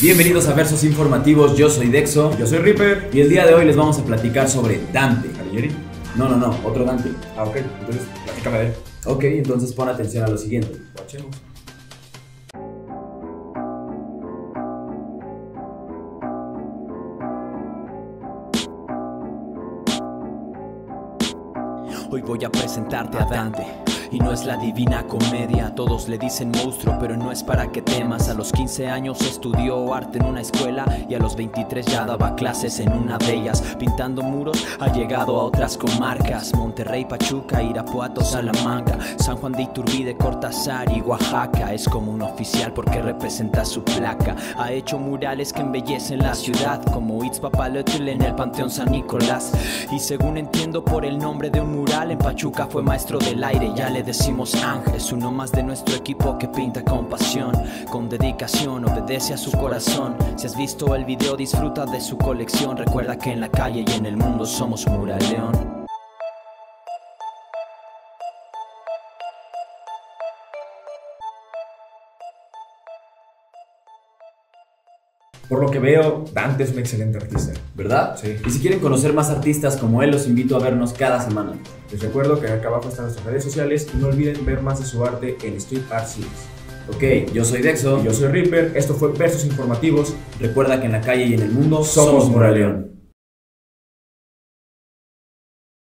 Bienvenidos a Versos Informativos, yo soy Dexo Yo soy Reaper. y el día de hoy les vamos a platicar sobre Dante. Alighieri. No, no, no, otro Dante. Ah, ok. Entonces, platícame de él. Ok, entonces pon atención a lo siguiente. Guachemos. Hoy voy a presentarte a Dante. Y no es la divina comedia, todos le dicen monstruo, pero no es para que temas. A los 15 años estudió arte en una escuela y a los 23 ya daba clases en una de ellas. Pintando muros ha llegado a otras comarcas: Monterrey, Pachuca, Irapuato, Salamanca, San Juan de Iturbide, Cortázar y Oaxaca. Es como un oficial porque representa su placa. Ha hecho murales que embellecen la ciudad, como Itzpapalotl en el Panteón San Nicolás. Y según entiendo por el nombre de un mural, en Pachuca fue maestro del aire, ya le decimos Ángel. Es uno más de nuestro equipo que pinta con pasión, con dedicación, obedece a su corazón. Si has visto el video, disfruta de su colección. Recuerda que en la calle y en el mundo somos Muraleón. Por lo que veo, Dante es un excelente artista. ¿Verdad? Sí. Y si quieren conocer más artistas como él, los invito a vernos cada semana. Les recuerdo que acá abajo están nuestras redes sociales y no olviden ver más de su arte en Street Art Series. Ok, yo soy Dexo. Y yo soy Reaper. Esto fue Versos Informativos. Recuerda que en la calle y en el mundo Somos somos Muraleón.